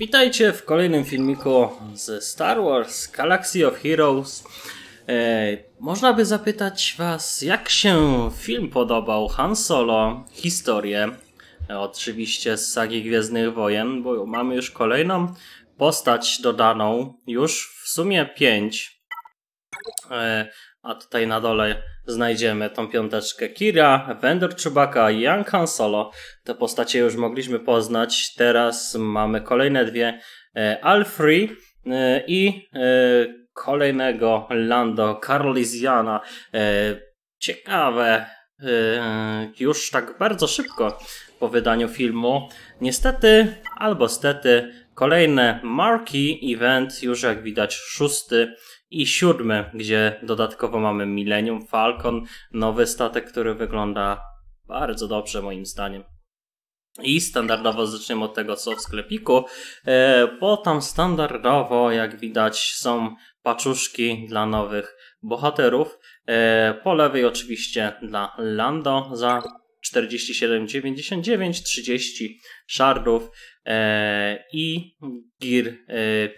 Witajcie w kolejnym filmiku z Star Wars Galaxy of Heroes. E, można by zapytać Was, jak się film podobał Han Solo, historię, e, oczywiście z sagi Gwiezdnych Wojen, bo mamy już kolejną postać dodaną, już w sumie pięć. E, a tutaj na dole znajdziemy tą piąteczkę Kira, Vendor Chewbacca i Young Han Solo. Te postacie już mogliśmy poznać. Teraz mamy kolejne dwie. E, Alfree e, i e, kolejnego Lando Carlisiana. Ciekawe, już tak bardzo szybko po wydaniu filmu. Niestety, albo stety, kolejne marquee event, już jak widać szósty i siódmy, gdzie dodatkowo mamy Millennium Falcon, nowy statek, który wygląda bardzo dobrze moim zdaniem. I standardowo zaczniemy od tego, co w sklepiku, e, bo tam standardowo, jak widać, są paczuszki dla nowych bohaterów. E, po lewej oczywiście dla Lando za 47,99, 30 shardów e, i gear e,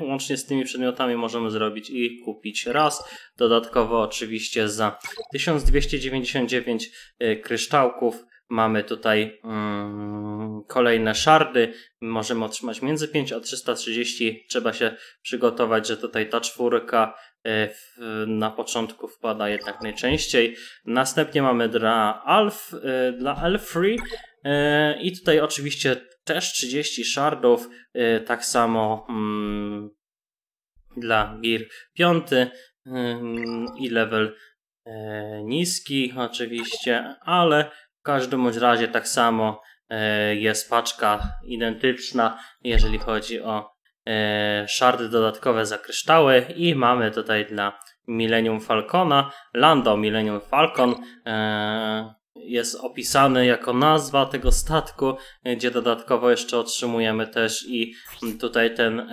łącznie z tymi przedmiotami możemy zrobić i kupić raz. Dodatkowo oczywiście za 1299 e, kryształków mamy tutaj mm, kolejne szardy. Możemy otrzymać między 5 a 330. Trzeba się przygotować, że tutaj ta czwórka na początku wpada jednak najczęściej. Następnie mamy dla Alf, e, dla Alfree e, i tutaj oczywiście też 30 shardów, tak samo mm, dla Gear 5 i level niski oczywiście, ale w każdym bądź razie tak samo jest paczka identyczna, jeżeli chodzi o E, szardy dodatkowe za kryształy i mamy tutaj dla Millennium Falcona, Lando Millennium Falcon e, jest opisany jako nazwa tego statku, gdzie dodatkowo jeszcze otrzymujemy też i tutaj ten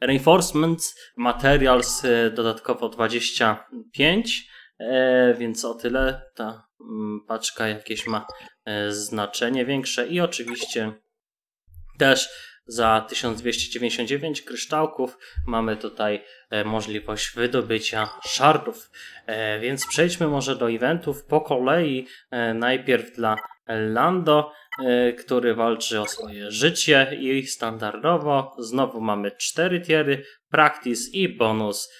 Reinforcements Materials e, dodatkowo 25, więc o tyle ta mm, paczka jakieś ma znaczenie większe i oczywiście też za 1299 kryształków mamy tutaj e, możliwość wydobycia szardów. E, więc przejdźmy może do eventów po kolei. E, najpierw dla Lando, który walczy o swoje życie i standardowo znowu mamy cztery tiery, practice i bonus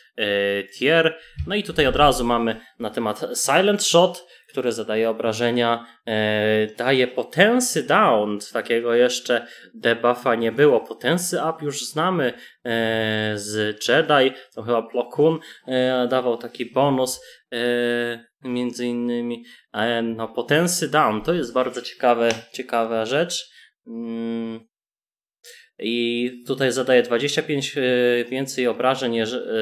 tier. No i tutaj od razu mamy na temat Silent Shot, które zadaje obrażenia, e, daje potensy down, takiego jeszcze debuffa nie było. Potensy up już znamy e, z Jedi, to chyba Plo Koon e, dawał taki bonus e, między innymi. E, no potensy down, to jest bardzo ciekawe, ciekawa rzecz. Mm. I tutaj zadaje 25 e, więcej obrażeń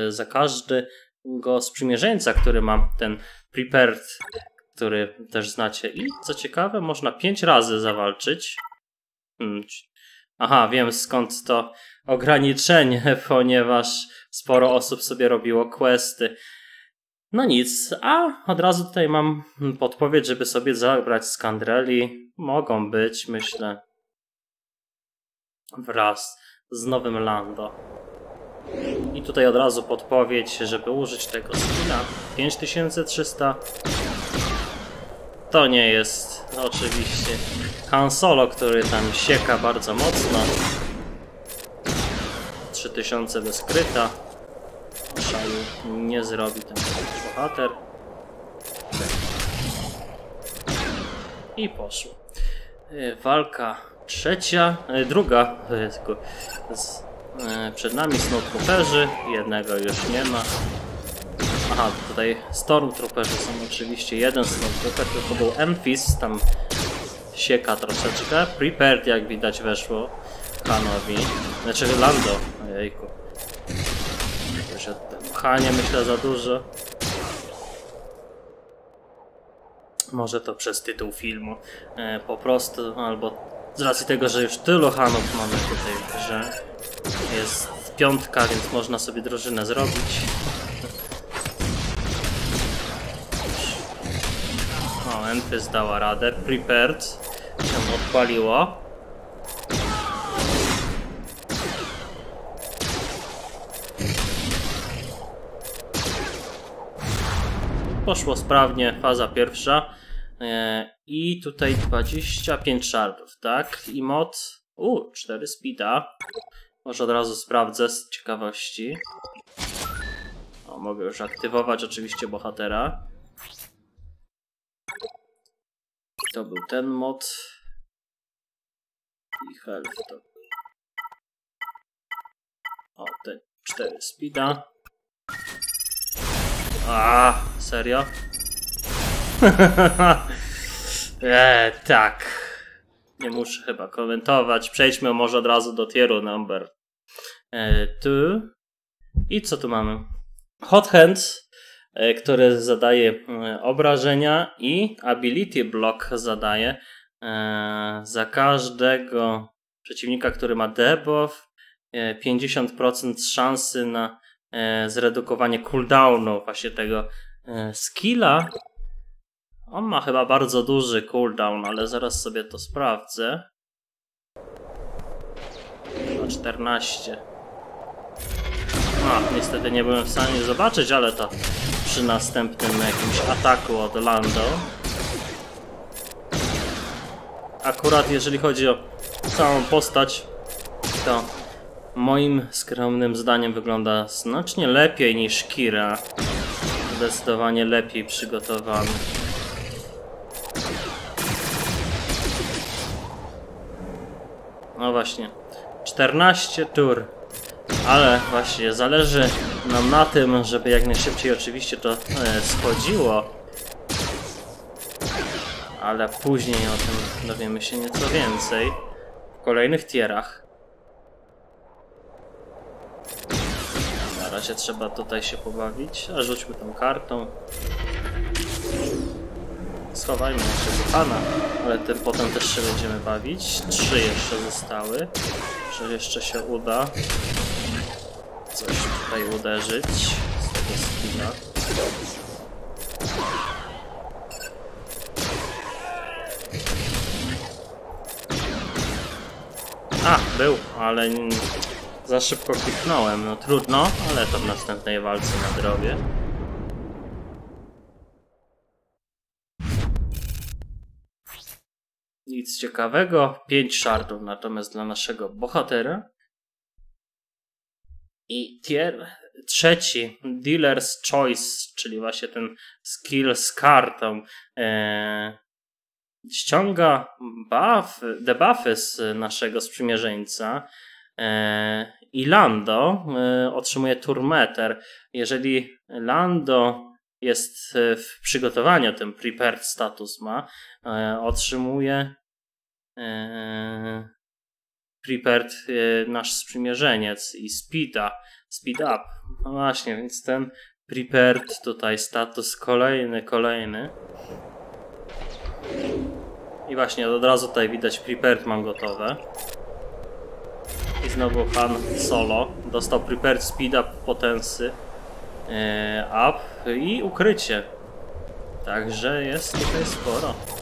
za każdy go sprzymierzeńca, który ma ten prepared który też znacie. I co ciekawe, można pięć razy zawalczyć. Hmm. Aha, wiem skąd to ograniczenie, ponieważ sporo osób sobie robiło questy. No nic, a od razu tutaj mam podpowiedź, żeby sobie zabrać Skandreli. Mogą być, myślę, wraz z nowym Lando. I tutaj od razu podpowiedź, żeby użyć tego skina. 5300 to nie jest oczywiście Han Solo, który tam sieka bardzo mocno. 3000 bez kryta. Szaju nie zrobi ten bohater. I poszło. E, walka trzecia, e, druga. E, przed nami Snowtrooperzy. Jednego już nie ma. Aha, tutaj Stormtrooperzy są oczywiście jeden Stormtrooper, tylko był Emphis, tam sieka troszeczkę. Prepared jak widać weszło Hanowi. Znaczy Lando, ojejku. Już Hanie myślę za dużo. Może to przez tytuł filmu. E, po prostu, albo z racji tego, że już tylu hanów mamy tutaj w grze. Jest piątka, więc można sobie drużynę zrobić. O, Enpy zdała radę. Prepared się odpaliło. Poszło sprawnie, faza pierwsza. E, I tutaj 25 szardów tak? I mod. U, 4 speeda. Może od razu sprawdzę z ciekawości. O, mogę już aktywować oczywiście bohatera. To był ten mod. I health to. O, te 4 speeda. A, serio? eee, tak. Nie muszę chyba komentować. Przejdźmy może od razu do tieru number. Eee, tu. I co tu mamy? Hot Hands, e, który zadaje e, obrażenia i Ability Block zadaje e, za każdego przeciwnika, który ma debuff 50% szansy na zredukowanie cooldownu właśnie tego skilla. On ma chyba bardzo duży cooldown, ale zaraz sobie to sprawdzę. Na 14. A, niestety nie byłem w stanie zobaczyć, ale to przy następnym jakimś ataku od Lando. Akurat jeżeli chodzi o całą postać, to moim skromnym zdaniem wygląda znacznie lepiej niż Kira. Zdecydowanie lepiej przygotowany. No właśnie. 14 tur. Ale właśnie zależy nam na tym, żeby jak najszybciej oczywiście to e, schodziło. Ale później o tym dowiemy się nieco więcej w kolejnych tierach. Na razie trzeba tutaj się pobawić, a rzućmy tą kartą. Schowajmy naszego pana, ale tym potem też się będziemy bawić. Trzy jeszcze zostały. Czy jeszcze się uda coś tutaj uderzyć z tego skilla. A, był, ale za szybko kliknąłem. No trudno, ale to w następnej walce nadrobię. Ciekawego. 5 shardów natomiast dla naszego bohatera. I tier trzeci, Dealer's Choice, czyli właśnie ten skill z kartą, e, ściąga buff, debuffy z naszego sprzymierzeńca e, i Lando e, otrzymuje Turmeter. Jeżeli Lando jest w przygotowaniu, ten prepared status ma, e, otrzymuje prepared e, nasz sprzymierzeniec i speeda, speed up. No właśnie, więc ten prepared tutaj status kolejny, kolejny. I właśnie od razu tutaj widać prepared mam gotowe. I znowu Han Solo dostał prepared speed up potensy e, up i ukrycie. Także jest tutaj sporo.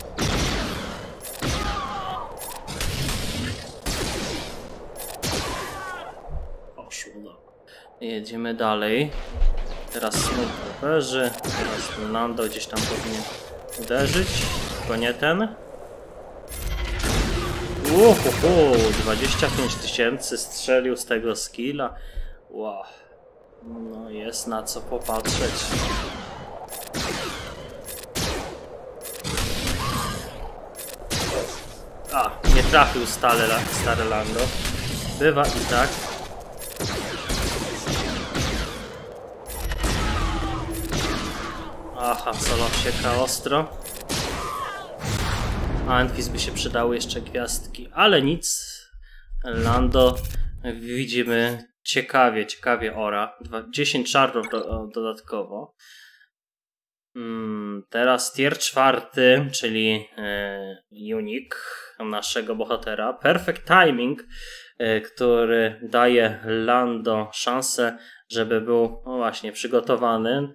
Jedziemy dalej. Teraz Smooth Properzy. Teraz Nando gdzieś tam powinien uderzyć. Tylko nie ten. Uhuhu, 25 tysięcy strzelił z tego skilla. Wow. No jest na co popatrzeć. A, nie trafił stale, stare Lando. Bywa i tak. Aha, solo sieka ostro. A Enfis by się przydały jeszcze gwiazdki, ale nic. Lando widzimy ciekawie, ciekawie ora. 10 czarów do, dodatkowo. Hmm, teraz tier czwarty, czyli e, unik naszego bohatera. Perfect timing, e, który daje Lando szansę, żeby był no właśnie przygotowany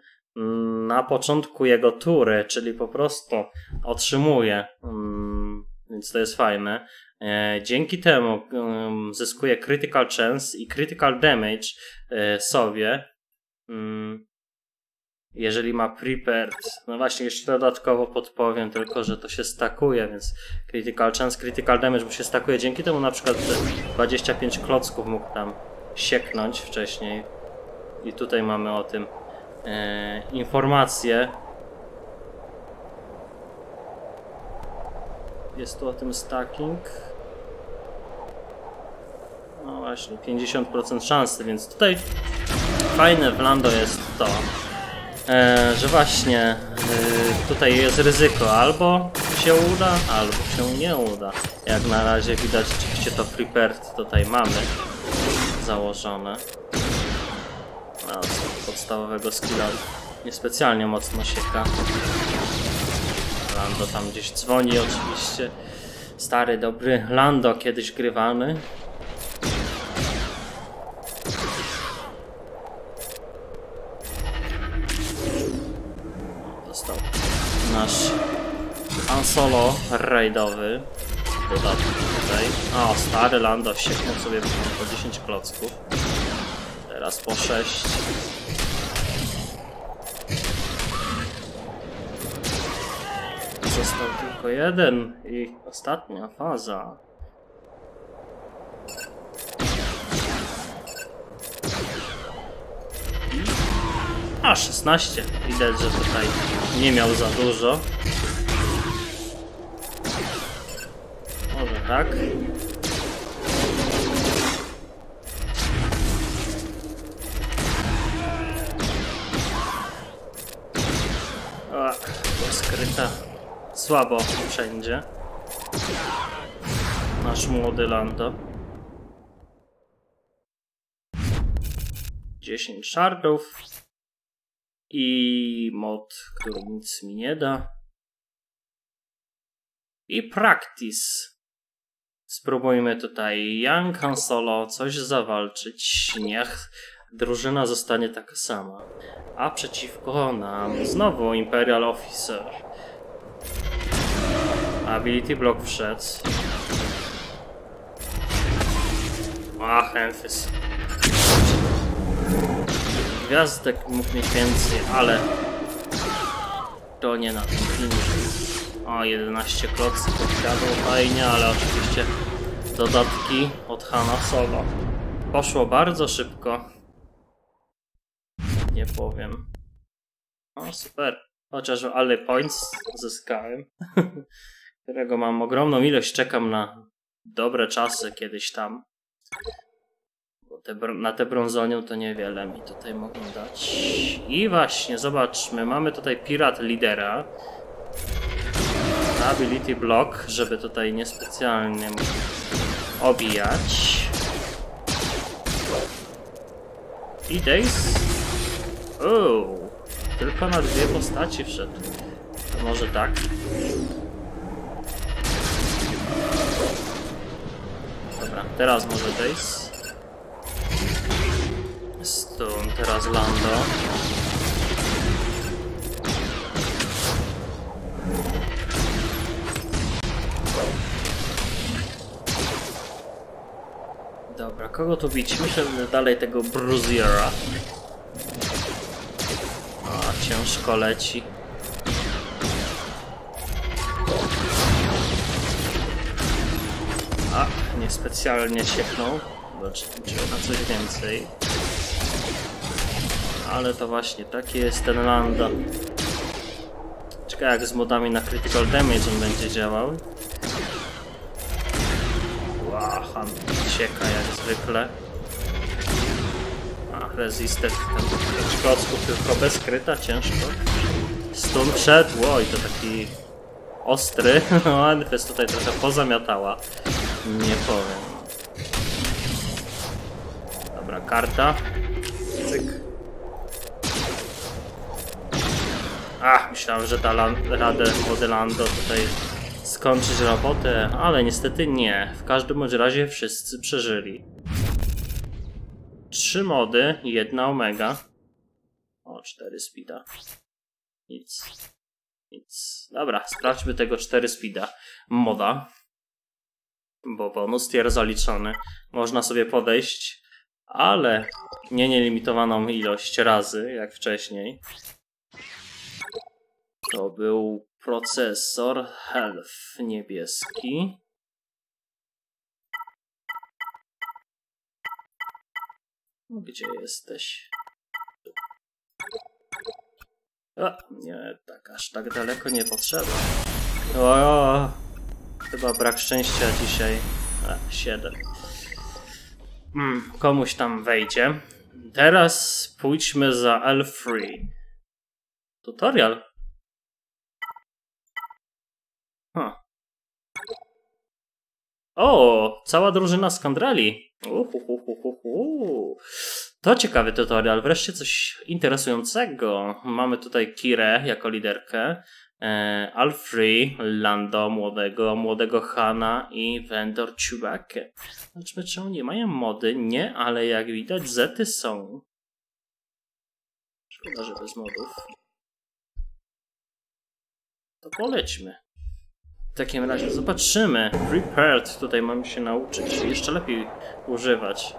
na początku jego tury, czyli po prostu otrzymuje, mm, więc to jest fajne. E, dzięki temu mm, zyskuje critical chance i critical damage e, sobie. Mm, jeżeli ma prepared, no właśnie jeszcze dodatkowo podpowiem tylko, że to się stakuje, więc critical chance, critical damage mu się stakuje, dzięki temu na przykład te 25 klocków mógł tam sieknąć wcześniej i tutaj mamy o tym e, informację. Jest tu o tym stacking. No właśnie, 50% szansy, więc tutaj fajne w Lando jest to, e, że właśnie e, tutaj jest ryzyko, albo się uda, albo się nie uda. Jak na razie widać, oczywiście to prepared tutaj mamy założone. A, podstawowego skilla niespecjalnie mocno sieka. Lando tam gdzieś dzwoni oczywiście. Stary, dobry Lando, kiedyś grywany. Dostał nasz Han Solo rajdowy. Dodatki tutaj. O, stary Lando sieknął sobie po 10 klocków. Teraz po 6. Został tylko jeden i ostatnia faza. A, 16. Widać, że tutaj nie miał za dużo. Może tak. Skryta słabo wszędzie. Nasz młody Lando. 10 shardów. I mod, który nic mi nie da. I practice. Spróbujmy tutaj Young Han Solo coś zawalczyć. Niech drużyna zostanie taka sama. A przeciwko nam znowu Imperial Officer. Ability Block wszedł. Ach, Emphys. Gwiazdek mógł mieć więcej, ale to nie na tym filmie. O, 11 klocków wiadomo fajnie, ale oczywiście dodatki od Hana Solo. Poszło bardzo szybko. Nie powiem. O, super. Chociaż ale points zyskałem, którego mam ogromną ilość. Czekam na dobre czasy kiedyś tam. Bo te, na te brązonią to niewiele mi tutaj mogą dać. I właśnie, zobaczmy. Mamy tutaj Pirat Lidera. Ability Block, żeby tutaj niespecjalnie obijać. I Days. Uuu. Tylko na dwie postaci wszedł. To może tak? Dobra, teraz może Days. Stun, teraz Lando. Dobra, kogo tu bić? Myślę, że dalej tego Bruziera. A, ciężko leci. A, niespecjalnie sieknął. Liczyłem na coś więcej. Ale to właśnie, taki jest ten Lando. Czekaj, jak z modami na Critical Damage on będzie działał. Wow, Han cieka jak zwykle. A, resisted ten klocków tylko bez kryta, ciężko. Stun wszedł, oj, to taki ostry. No, Anfes tutaj trochę pozamiatała. Nie powiem. Dobra, karta. Cyk. Ach, myślałem, że da radę Modelando tutaj skończyć robotę, ale niestety nie. W każdym bądź razie wszyscy przeżyli. Trzy mody, jedna omega. O, cztery speeda. Nic. Nic. Dobra, sprawdźmy tego 4 speeda. Moda. Bo bonus tier zaliczony. Można sobie podejść, ale nie nielimitowaną ilość razy, jak wcześniej. To był procesor Health niebieski. Gdzie jesteś? A, nie, tak aż tak daleko nie potrzeba. O, chyba brak szczęścia dzisiaj. A, 7. Mm, komuś tam wejdzie. Teraz pójdźmy za L3. Tutorial. Huh. O, cała drużyna z Kandrali. To ciekawy tutorial, wreszcie coś interesującego. Mamy tutaj Kirę jako liderkę, e, Alfrey, Lando młodego, młodego Hana i Vendor Chewbacca. Zobaczmy, czy nie mają mody. Nie, ale jak widać zety są. Szkoda, że bez modów. To polećmy. W takim razie zobaczymy. Prepared tutaj mamy się nauczyć jeszcze lepiej używać.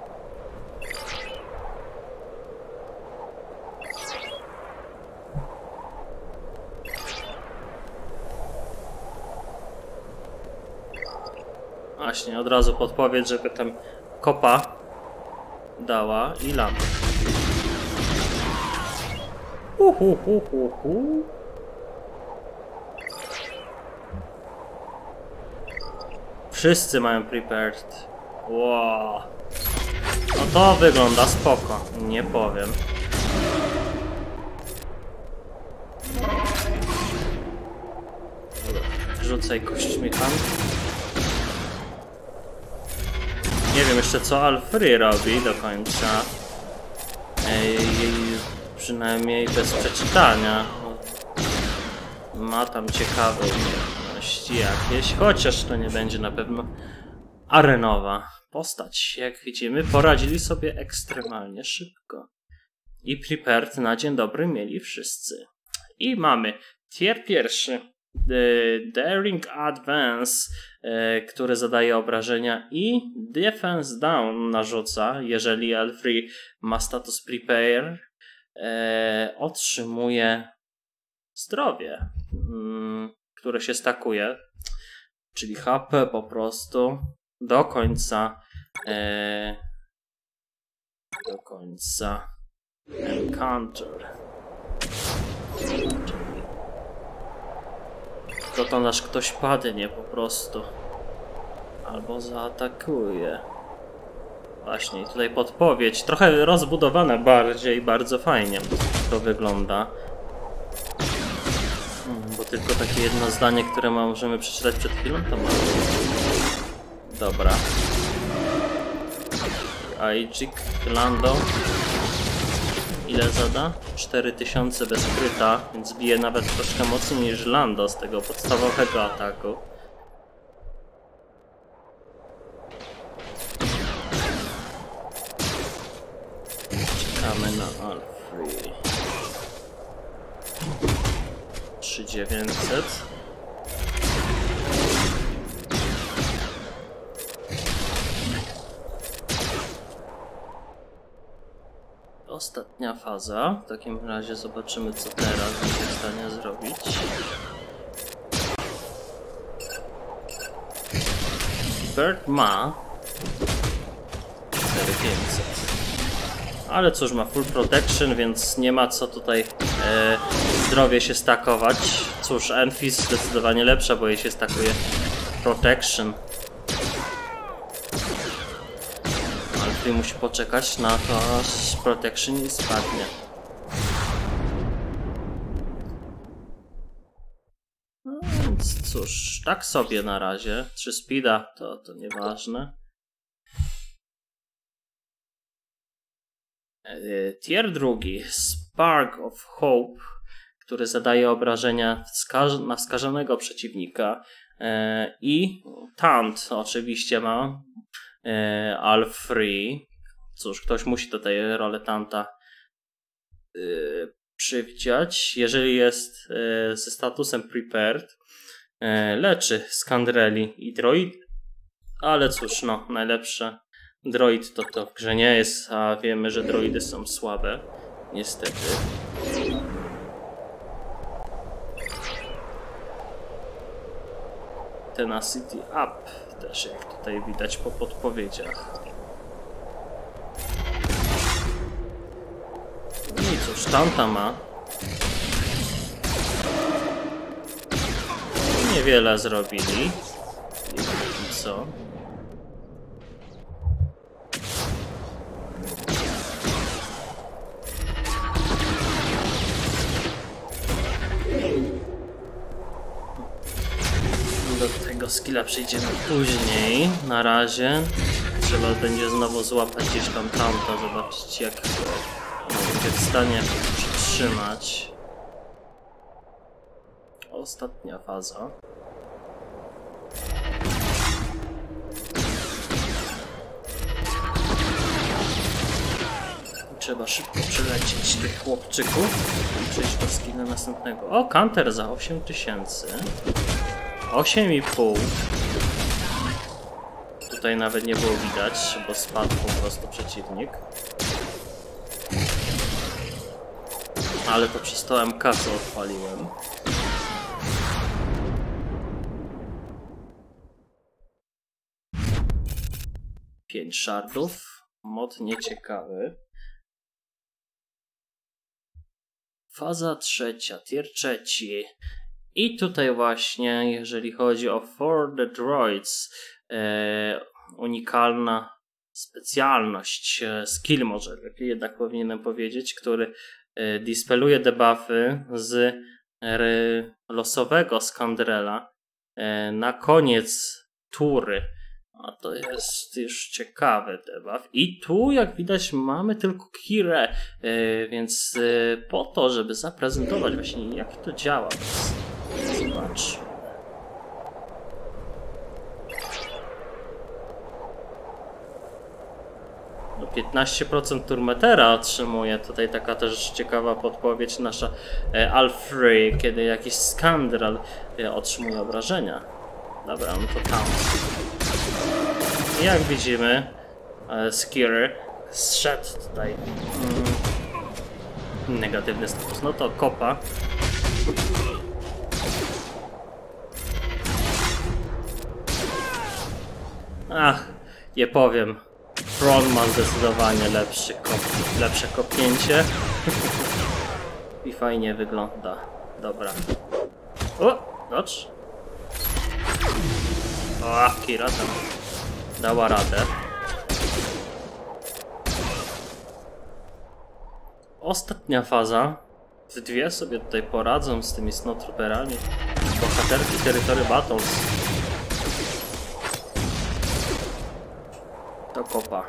Właśnie, od razu podpowiedź, żeby tam kopa dała i lampę. Uhuhuhuhu. Wszyscy mają prepared. Wow. No to wygląda spoko, nie powiem. Rzucaj kośćmi tam. Nie wiem jeszcze co Alfry robi do końca. Ej, przynajmniej bez przeczytania. Ma tam ciekawe umiejętności jakieś, chociaż to nie będzie na pewno arenowa postać. Jak widzimy, poradzili sobie ekstremalnie szybko. I prepared na dzień dobry mieli wszyscy. I mamy tier pierwszy. The Daring Advance, który zadaje obrażenia i Defense Down narzuca, jeżeli Alfrey ma status Prepare, e, otrzymuje zdrowie, mm, które się stakuje, czyli HP po prostu do końca e, do końca Encounter. To nasz ktoś padnie po prostu. Albo zaatakuje. Właśnie, tutaj podpowiedź. Trochę rozbudowane bardziej, bardzo fajnie to wygląda. Hmm, bo tylko takie jedno zdanie, które możemy przeczytać przed chwilą, to mamy. Dobra. Aijik, Lando. Ile zada? 4000 bez kryta, więc bije nawet troszkę mocniej niż Lando z tego podstawowego ataku. Czekamy na Alfrey. 3900. Ostatnia faza. W takim razie zobaczymy, co teraz będzie w stanie zrobić. Bird ma 4500. Ale cóż, ma full protection, więc nie ma co tutaj e, zdrowie się stakować. Cóż, Enfis zdecydowanie lepsza, bo jej się stakuje protection. Alfie musi poczekać na to, aż protection nie spadnie. No więc cóż, tak sobie na razie. 3 speeda to, to nieważne. E, Tier drugi, Spark of Hope, który zadaje obrażenia wskaż na wskażonego przeciwnika. E, I Taunt oczywiście ma Alfree. Cóż, ktoś musi do tej rolę Tanta e, przywdziać. Jeżeli jest e, ze statusem Prepared, e, leczy Skandreli i Droid. Ale cóż, no, najlepsze droid to to grze nie jest, a wiemy, że droidy są słabe. Niestety. Tenacity Up, też jak tutaj widać po podpowiedziach. No i cóż, tamta ma. Niewiele zrobili. I co? Skilla przejdziemy później. Na razie trzeba będzie znowu złapać gdzieś tam tamto, zobaczyć jak będzie w stanie przytrzymać. Ostatnia faza. Trzeba szybko przelecieć tych chłopczyków i przejść do skina następnego. O, counter za 8000. 8,5. Tutaj nawet nie było widać, bo spadł po prostu przeciwnik. Ale to przez to MK odpaliłem. Pięć shardów. Mod nieciekawy. Faza trzecia, tier trzeci. I tutaj właśnie, jeżeli chodzi o For the Droids, e, unikalna specjalność, e, skill może lepiej jednak powinienem powiedzieć, który e, dispeluje debuffy z losowego Skandrela e, na koniec tury. A to jest już ciekawy debuff. I tu, jak widać, mamy tylko Kirę, e, więc po to, żeby zaprezentować właśnie, jak to działa. Zobacz. No 15% turmetera otrzymuje. Tutaj taka też ciekawa podpowiedź nasza e, Alfrey, kiedy jakiś skandal e, otrzymuje obrażenia. Dobra, no to tam. Jak widzimy, e, Skierer zszedł tutaj. Mm, negatywny status. No to kopa. Ach, nie powiem. Tron ma zdecydowanie lepszy lepsze kopnięcie. I fajnie wygląda. Dobra. O, docz. O, Kira tam dała radę. Ostatnia faza. W dwie sobie tutaj poradzą z tymi snowtrooperami. Bohaterki Territory Battles. Kopa.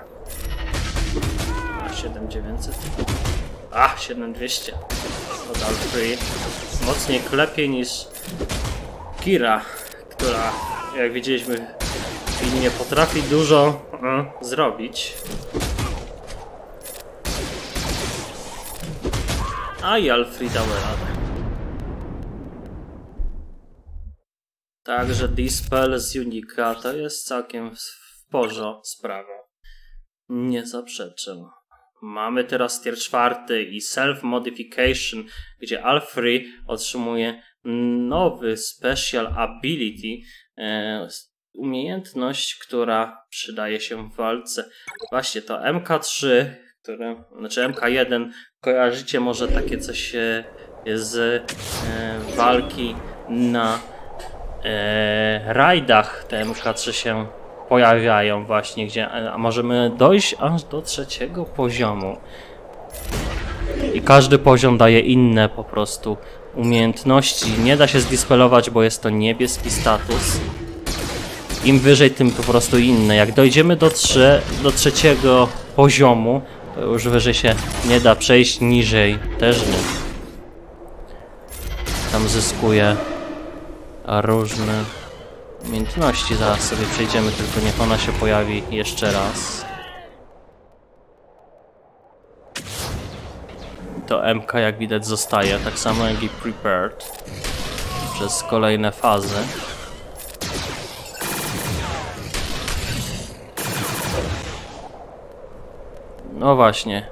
A 7900. A 7200. Od Alfrey. Mocniej klepie niż Kira, która jak widzieliśmy filmie potrafi dużo e, zrobić. A i Alfred dał radę. Także Dispel z Unika to jest całkiem w porzo sprawa. Nie zaprzeczę. Mamy teraz tier czwarty i Self Modification, gdzie Alfrey otrzymuje nowy Special Ability, e, umiejętność, która przydaje się w walce. Właśnie to MK3, które, znaczy MK1, kojarzycie może takie coś e, z e, walki na rajdach. Te MK3 się pojawiają właśnie, gdzie a możemy dojść aż do trzeciego poziomu. I każdy poziom daje inne po prostu umiejętności. Nie da się zdispelować, bo jest to niebieski status. Im wyżej, tym po prostu inne. Jak dojdziemy do, trze do trzeciego poziomu, to już wyżej się nie da przejść, niżej też nie. Tam zyskuje różne umiejętności. Zaraz sobie przejdziemy, tylko niech ona się pojawi jeszcze raz. To MK jak widać zostaje, tak samo jak i Prepared przez kolejne fazy. No właśnie.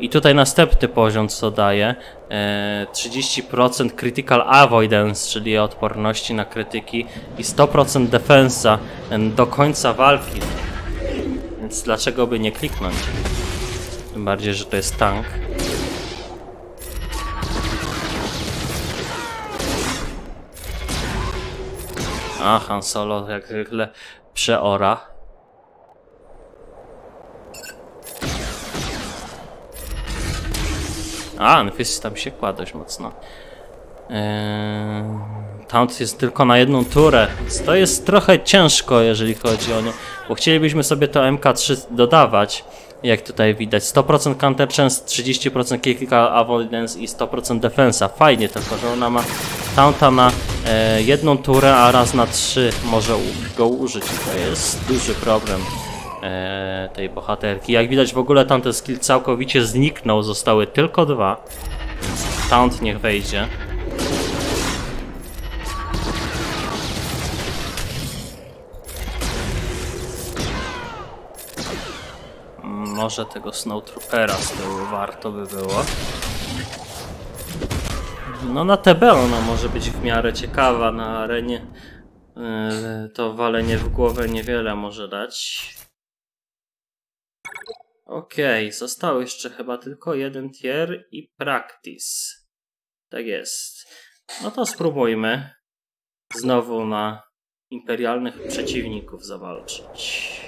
I tutaj następny poziom, co daje e, 30% critical avoidance, czyli odporności na krytyki i 100% defensa e, do końca walki. Więc dlaczego by nie kliknąć? Tym bardziej, że to jest tank. A, Han Solo jak zwykle przeora. A, Anfis tam się kładł dość mocno. Eee, Taunt jest tylko na jedną turę, to jest trochę ciężko, jeżeli chodzi o nie. Bo chcielibyśmy sobie to MK3 dodawać, jak tutaj widać. 100% counter chance, 30% critical avoidance i 100% defensa. Fajnie, tylko że ona ma Taunta na e, jedną turę, a raz na trzy może go użyć. To jest duży problem tej bohaterki. Jak widać w ogóle tam ten skill całkowicie zniknął, zostały tylko dwa. Taunt niech wejdzie. Może tego Snowtroopera z tyłu warto by było. No na TB ona może być w miarę ciekawa na arenie. Yy, To walenie w głowę niewiele może dać. Okej, został jeszcze chyba tylko jeden tier i practice. Tak jest. No to spróbujmy znowu na imperialnych przeciwników zawalczyć.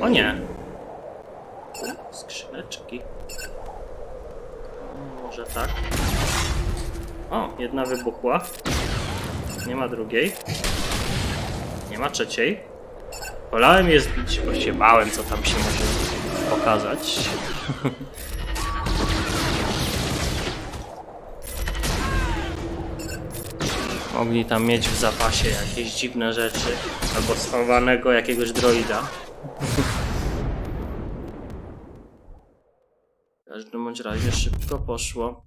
O nie! Skrzyneczki. Może tak. O, jedna wybuchła. Nie ma drugiej. Nie ma trzeciej. Wolałem je zbić, bo się bałem, co tam się może pokazać. Mogli tam mieć w zapasie jakieś dziwne rzeczy. Albo schowanego jakiegoś droida. W każdym bądź razie szybko poszło.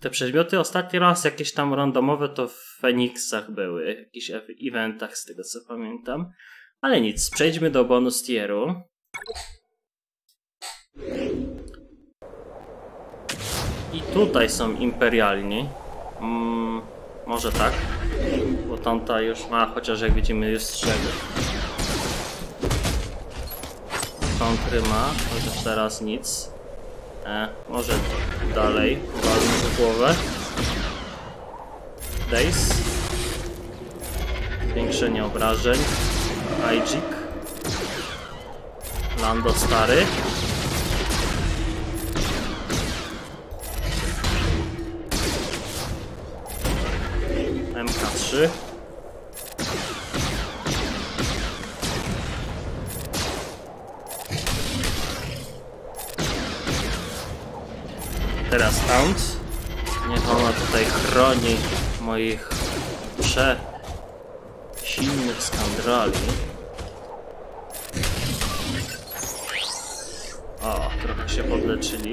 Te przedmioty ostatni raz jakieś tam randomowe to w Feniksach były, w jakichś ev- eventach z tego co pamiętam. Ale nic, przejdźmy do bonus tieru. I tutaj są imperialni. Mm, może tak, bo tamta już ma, chociaż jak widzimy już strzegł. Kontry ma, chociaż teraz nic. E, może dalej, walmy w głowę. Days. Zwiększenie obrażeń. Ajik. Lando stary. MK3. Teraz Taunt. Niech ona tutaj chroni moich prze silnych skandrali. O, trochę się podleczyli.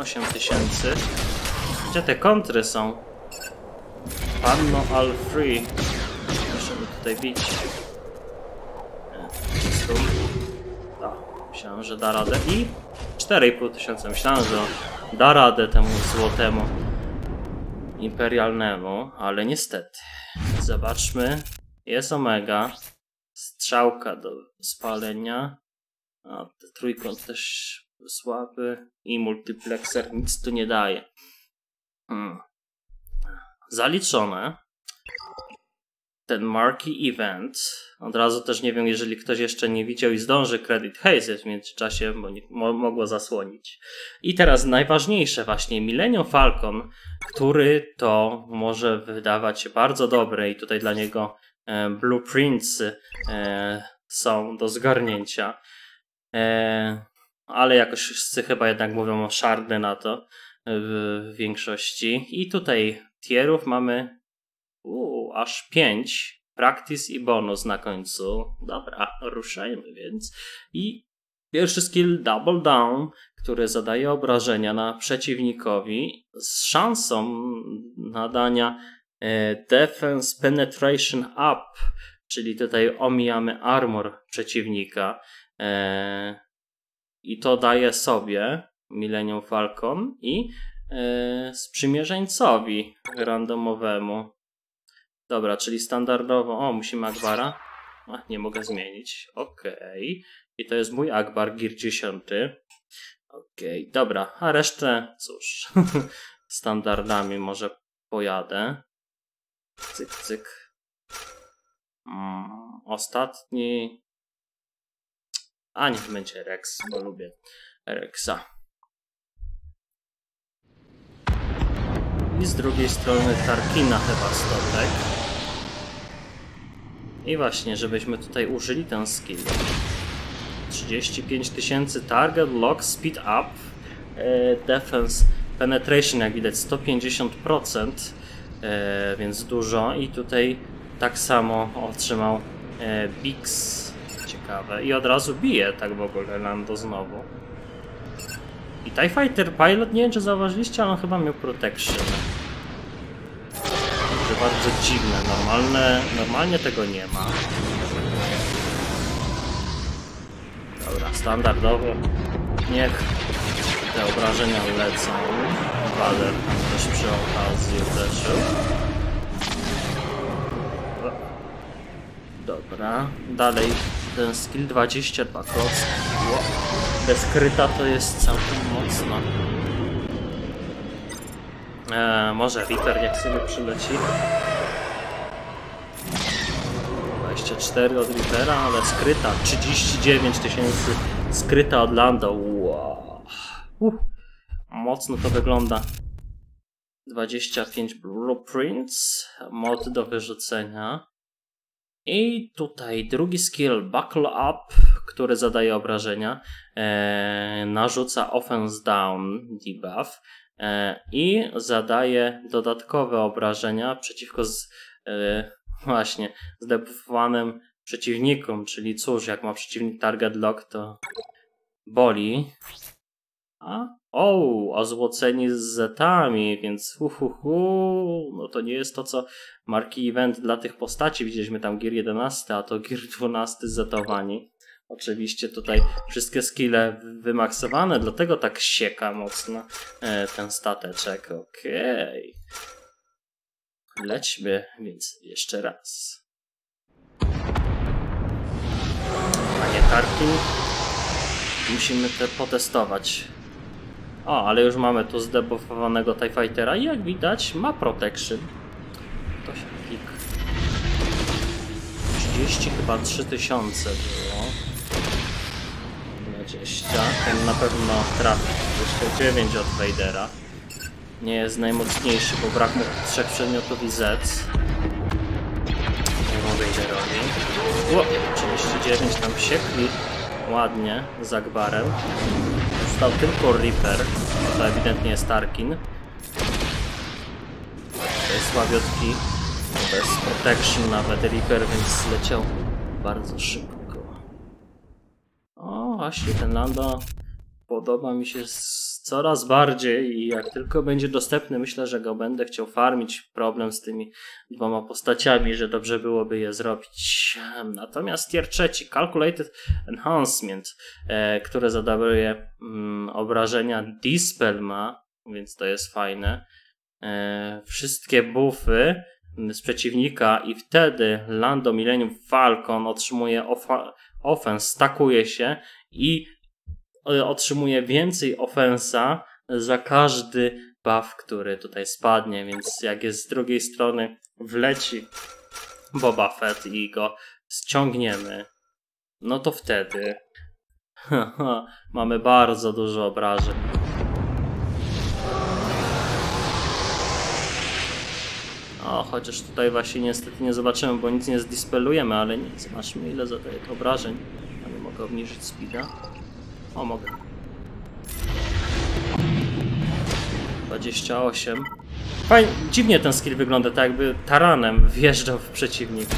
Osiem tysięcy. Gdzie te kontry są? Panno All Free. Musimy tutaj bić. Tu. O, myślałem, że da radę. I 4,5 tysiąca. Myślałem, że da radę temu złotemu imperialnemu, ale niestety. Zobaczmy. Jest omega. Strzałka do spalenia. A trójkąt też słaby. I multiplexer nic tu nie daje. Hmm. Zaliczone. Ten marquee event. Od razu też nie wiem, jeżeli ktoś jeszcze nie widział i zdąży credit haze w międzyczasie, bo nie, mo, mogło zasłonić. I teraz najważniejsze właśnie Millennium Falcon, który to może wydawać się bardzo dobre i tutaj dla niego e, blueprints e, są do zgarnięcia. E, ale jakoś wszyscy chyba jednak mówią o szardy na to w większości. I tutaj tierów mamy uu, aż 5. Practice i bonus na końcu. Dobra, ruszajmy więc. I pierwszy skill Double Down, który zadaje obrażenia na przeciwnikowi z szansą nadania e, Defense Penetration Up czyli tutaj omijamy armor przeciwnika e, i to daje sobie Millennium Falcon i e, sprzymierzeńcowi randomowemu. Dobra, czyli standardowo. O, musimy Akbara. A, nie mogę zmienić. Okej. I to jest mój Akbar Gear 10. Okej, dobra. A resztę, cóż, standardami może pojadę. Cyk, cyk. Mm, ostatni. A niech będzie Rex, bo lubię Rexa. I z drugiej strony Tarkina chyba stotek. I właśnie, żebyśmy tutaj użyli ten skill. 35 tysięcy target, lock, speed up, e, defense, penetration jak widać 150%, e, więc dużo i tutaj tak samo otrzymał e, Bix, ciekawe i od razu bije tak w ogóle Lando znowu. I TIE Fighter Pilot, nie wiem czy zauważyliście, ale on chyba miał protection. Bardzo dziwne, normalne, normalnie tego nie ma. Dobra, standardowo. Niech te obrażenia lecą. Waler też przy okazji uderzył. Dobra, dalej ten skill 22 koc. Wow. Bez kryta to jest całkiem mocno. Eee, może Reaper jak sobie przyleci. 24 od Reapera, ale skryta 39 tysięcy skryta od Lando. Wow. Uh, mocno to wygląda. 25 blueprints, mod do wyrzucenia. I tutaj drugi skill Buckle Up, który zadaje obrażenia, e, narzuca Offense Down debuff e, i zadaje dodatkowe obrażenia przeciwko z, e, właśnie zdebuffowanym przeciwnikom, czyli cóż, jak ma przeciwnik target lock, to boli. A o, ozłoceni z zetami, więc hu, no to nie jest to, co marki event dla tych postaci. Widzieliśmy tam Gear 11, a to Gear 12 zetowani. Oczywiście tutaj wszystkie skille wymaksowane, dlatego tak sieka mocno e, ten stateczek. Okej. Okay. Lećmy więc jeszcze raz. Panie Tarkin, musimy te potestować. O, ale już mamy tu zdebuffowanego TIE Fightera i jak widać ma protection. To się klik. 30 chyba 3000 było. 20. Ten na pewno trafi. Jeszcze 9 od Vadera. Nie jest najmocniejszy, bo brak mu trzech przedmiotów i Z. Vaderowi. Ło, 39 tam siekli ładnie z Akbarem. Został tylko Reaper. To ewidentnie jest Tarkin. To jest słabiutki. Bez protection nawet Reaper, więc leciał bardzo szybko. Właśnie ten Lando podoba mi się coraz bardziej i jak tylko będzie dostępny, myślę, że go będę chciał farmić. Problem z tymi dwoma postaciami, że dobrze byłoby je zrobić. Natomiast tier trzeci, Calculated Enhancement, e, które zadaje mm, obrażenia Dispel ma, więc to jest fajne. E, wszystkie buffy z przeciwnika i wtedy Lando Millennium Falcon otrzymuje offense, stakuje się i E, otrzymuje więcej ofensa za każdy buff, który tutaj spadnie, więc jak jest z drugiej strony wleci Boba Fett i go ściągniemy, no to wtedy mamy bardzo dużo obrażeń. O, chociaż tutaj właśnie niestety nie zobaczymy, bo nic nie zdispelujemy, ale nic. Zobaczmy ile zadaje obrażeń. Mogę obniżyć speeda. O, mogę. 28. Fajnie, dziwnie ten skill wygląda, tak jakby taranem wjeżdżał w przeciwnika.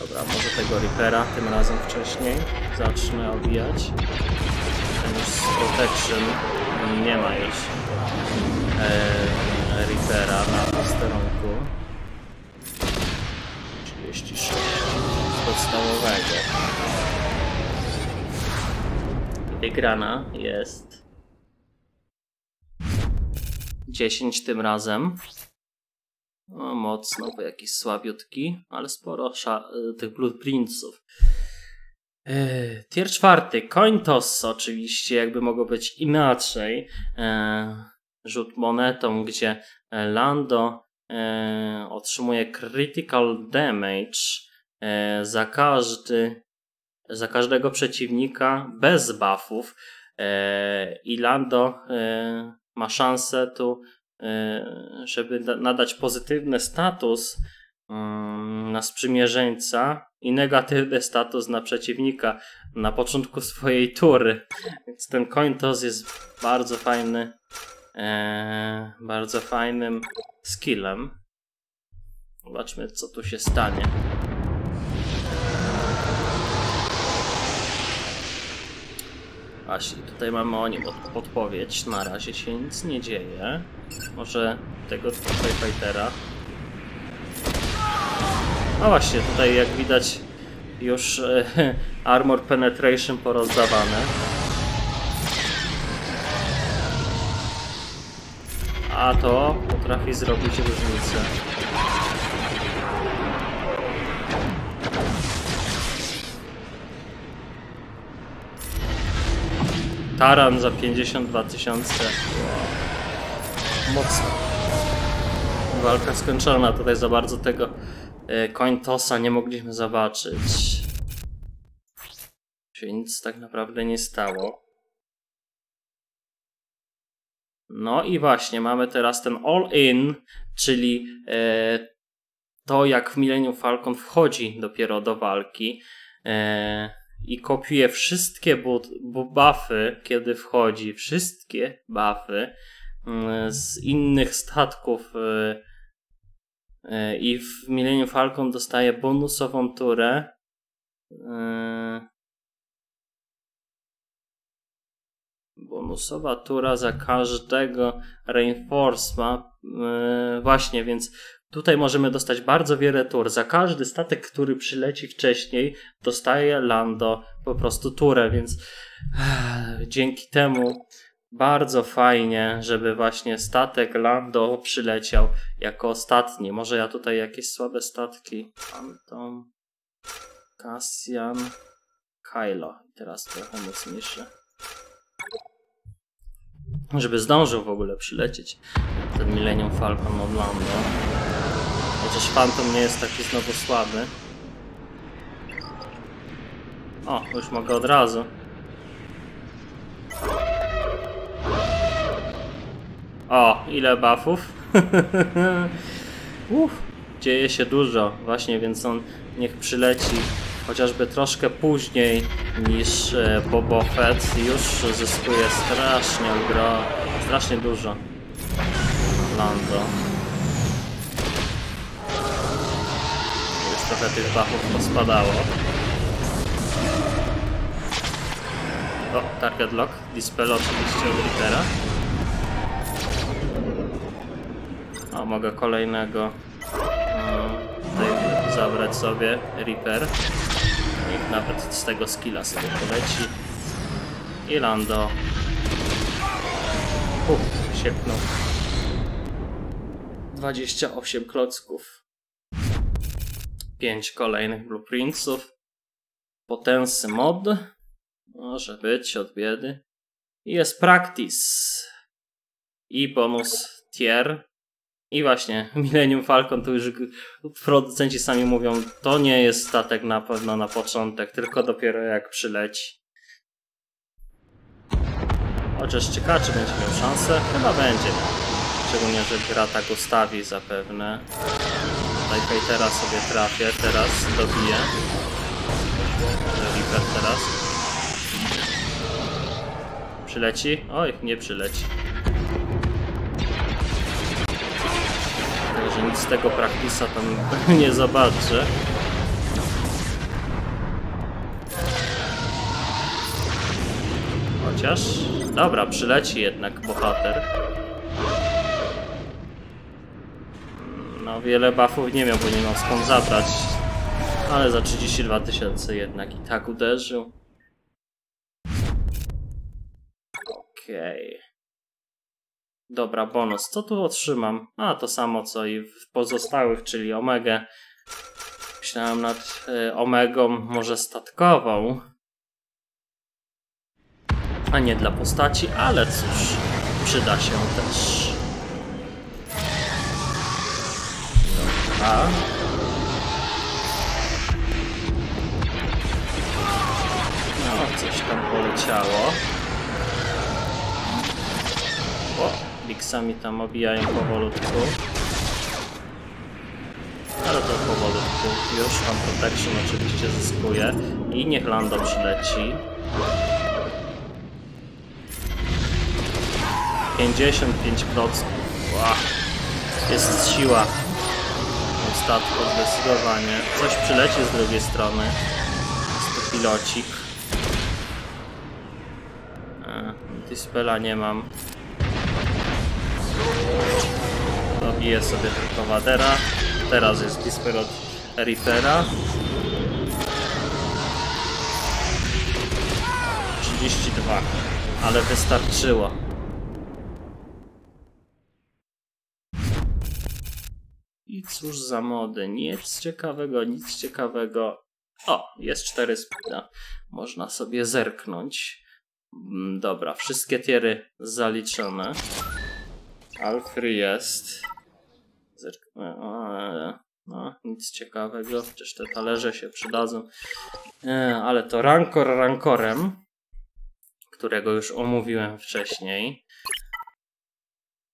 Dobra, może tego Reapera tym razem wcześniej zacznę obijać. Ten już z Protection nie ma już e, Reapera na Wygrana jest 10 tym razem. No, mocno, bo jakiś słabiutki, ale sporo tych blueprintsów. Yy, tier czwarty, coin toss oczywiście, jakby mogło być inaczej. Yy, rzut monetą, gdzie Lando yy, otrzymuje critical damage yy, za każdy za każdego przeciwnika bez buffów yy, i Lando ma szansę tu E, żeby nadać pozytywny status mm, na sprzymierzeńca i negatywny status na przeciwnika na początku swojej tury. Więc ten coin toss jest bardzo fajny, e, bardzo fajnym skillem. Zobaczmy, co tu się stanie. Właśnie, tutaj mamy o nim odpowiedź. Na razie się nic nie dzieje. Może tego tutaj fightera. No właśnie, tutaj jak widać już e, armor penetration porozdawane. A to potrafi zrobić różnicę. Taran za 52 tysiące. Mocno. Walka skończona. Tutaj za bardzo tego e, coin tossa nie mogliśmy zobaczyć. Się nic tak naprawdę nie stało. No i właśnie, mamy teraz ten all-in, czyli e, to jak w Millennium Falcon wchodzi dopiero do walki. E, i kopiuje wszystkie buffy, kiedy wchodzi, wszystkie buffy mm, z innych statków y, i w Millennium Falcon dostaje bonusową turę bonusowa tura za każdego reinforcema właśnie, więc Tutaj możemy dostać bardzo wiele tur. Za każdy statek, który przyleci wcześniej, dostaje Lando po prostu turę, więc dzięki temu bardzo fajnie, żeby właśnie statek Lando przyleciał jako ostatni. Może ja tutaj jakieś słabe statki. Phantom, Cassian, Kylo. Teraz trochę mocniejsze. Żeby zdążył w ogóle przylecieć ten Millennium Falcon od Lando. Chociaż Phantom nie jest taki znowu słaby. O, już mogę od razu. O, ile buffów? Uff, dzieje się dużo, właśnie, więc on niech przyleci chociażby troszkę później niż e, Boba Fett. Już zyskuje strasznie gro, strasznie dużo. Lando. trochę tych bachów pospadało. O, target lock. Dispel oczywiście od Reapera. O, mogę kolejnego tutaj zabrać sobie Reaper. Nawet z tego skilla sobie poleci. I Lando. Uff, sieknął. 28 klocków. 5 kolejnych blueprintsów. Potensy mod. Może być od biedy. I jest practice. I bonus tier. I właśnie, Millennium Falcon to już producenci sami mówią, to nie jest statek na pewno na początek, tylko dopiero jak przyleci. Chociaż ciekawe, czy będzie miał szansę? Chyba będzie. Szczególnie, że gra tak ustawi zapewne. Tutaj teraz sobie trafię, teraz dobiję. Reaper teraz. Przyleci? Oj, nie przyleci. Także nic z tego praktisa tam nie zobaczę. Chociaż... Dobra, przyleci jednak bohater. No wiele buffów nie miał, bo nie miał skąd zabrać. Ale za 32 tysiące jednak i tak uderzył. Okej. Okay. Dobra, bonus. Co tu otrzymam? A, to samo co i w pozostałych, czyli omegę. Myślałem nad y, omegą może statkową. A nie dla postaci, ale cóż, przyda się też. Dobra. No, coś tam poleciało. O, Biksami tam obijają powolutku. Ale to powolutku. Już tam protection oczywiście zyskuje. I niech Lando przyleci. 55 klocków. Wow. Jest siła statku zdecydowanie. Coś przyleci z drugiej strony. Jest to pilocik. E, Dispela nie mam. Dobiję sobie tylko Wadera. Teraz jest Dispel od Reapera. 32. Ale wystarczyło. I cóż za mody, nic ciekawego, nic ciekawego. O, jest 4 speeda. Można sobie zerknąć. Mm, dobra, wszystkie tiery zaliczone. Alfry jest. Zerknę. No, nic ciekawego, przecież te talerze się przydadzą. E, ale to rankor rankorem, którego już omówiłem wcześniej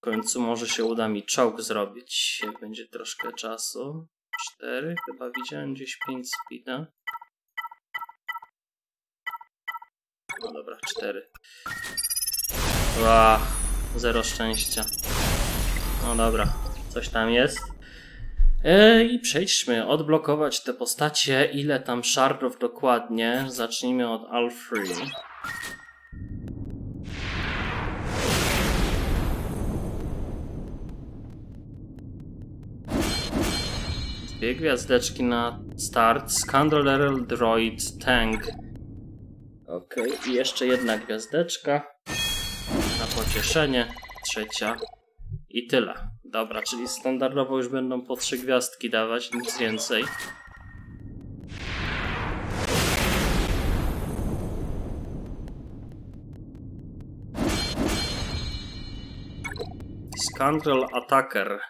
końcu może się uda mi czołg zrobić, będzie troszkę czasu. 4, chyba widziałem gdzieś 5 speeda. No dobra, 4. Ła, zero szczęścia. No dobra, coś tam jest. E, I przejdźmy, odblokować te postacie. Ile tam shardów dokładnie? Zacznijmy od Alfree. Dwie gwiazdeczki na start. Scandal Droid Tank. Ok, i jeszcze jedna gwiazdeczka. Pocieszenie. Trzecia. I tyle. Dobra, czyli standardowo już będą po trzy gwiazdki dawać, nic więcej. Scandal Attacker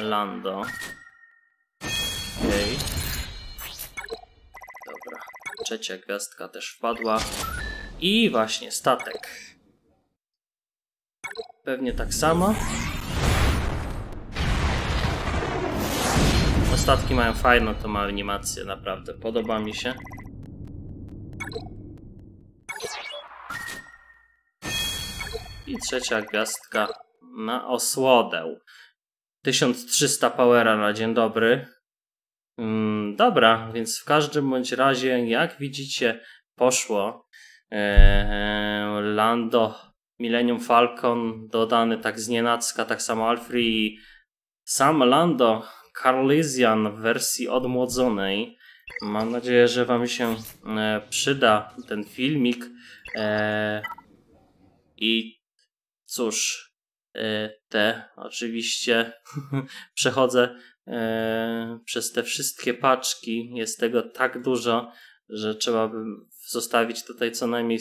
Lando. Okej. Dobra. Trzecia gwiazdka też wpadła. I właśnie statek. Pewnie tak samo. Ostatki mają fajną tą animację, naprawdę. Podoba mi się. I trzecia gwiazdka na osłodę. 1300 powera na dzień dobry. Mm, dobra, więc w każdym bądź razie, jak widzicie, poszło. Eee, Lando, Millennium Falcon dodany tak z nienacka, tak samo Alfrey sam Lando Carlisian w wersji odmłodzonej. Mam nadzieję, że Wam się e, przyda ten filmik. E, I cóż, e, te oczywiście przechodzę przez te wszystkie paczki. Jest tego tak dużo, że trzeba by zostawić tutaj co najmniej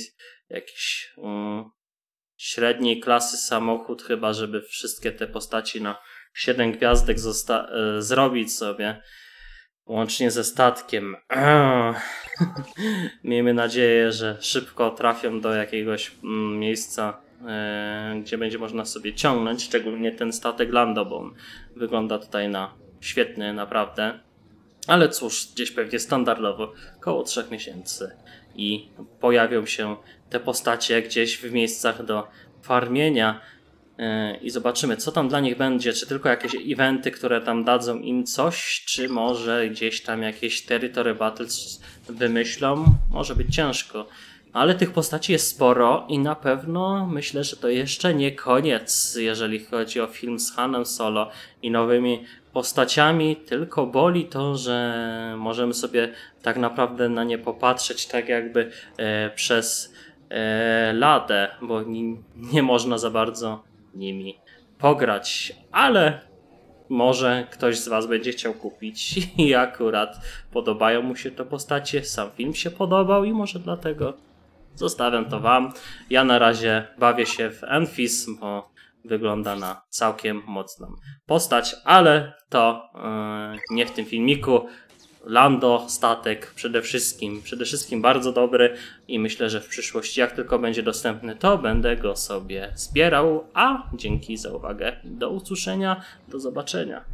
jakiś um, średniej klasy samochód, chyba żeby wszystkie te postaci na 7 gwiazdek e, zrobić sobie. Łącznie ze statkiem. Miejmy nadzieję, że szybko trafią do jakiegoś mm, miejsca, e, gdzie będzie można sobie ciągnąć, szczególnie ten statek Lando, bo on wygląda tutaj na świetny naprawdę. Ale cóż, gdzieś pewnie standardowo około 3 miesięcy i pojawią się te postacie gdzieś w miejscach do farmienia e, i zobaczymy, co tam dla nich będzie. Czy tylko jakieś eventy, które tam dadzą im coś, czy może gdzieś tam jakieś territory battles wymyślą. Może być ciężko Ale tych postaci jest sporo i na pewno myślę, że to jeszcze nie koniec, jeżeli chodzi o film z Hanem Solo i nowymi postaciami, tylko boli to, że możemy sobie tak naprawdę na nie popatrzeć tak jakby e, przez e, bo ni, nie można za bardzo nimi pograć, ale może ktoś z Was będzie chciał kupić i akurat podobają mu się te postacie, sam film się podobał i może dlatego zostawiam to Wam. Ja na razie bawię się w Enfis, bo wygląda na całkiem mocną postać, ale to yy, nie w tym filmiku. Lando, statek przede wszystkim, przede wszystkim bardzo dobry i myślę, że w przyszłości jak tylko będzie dostępny, to będę go sobie zbierał, a dzięki za uwagę, do usłyszenia, do zobaczenia.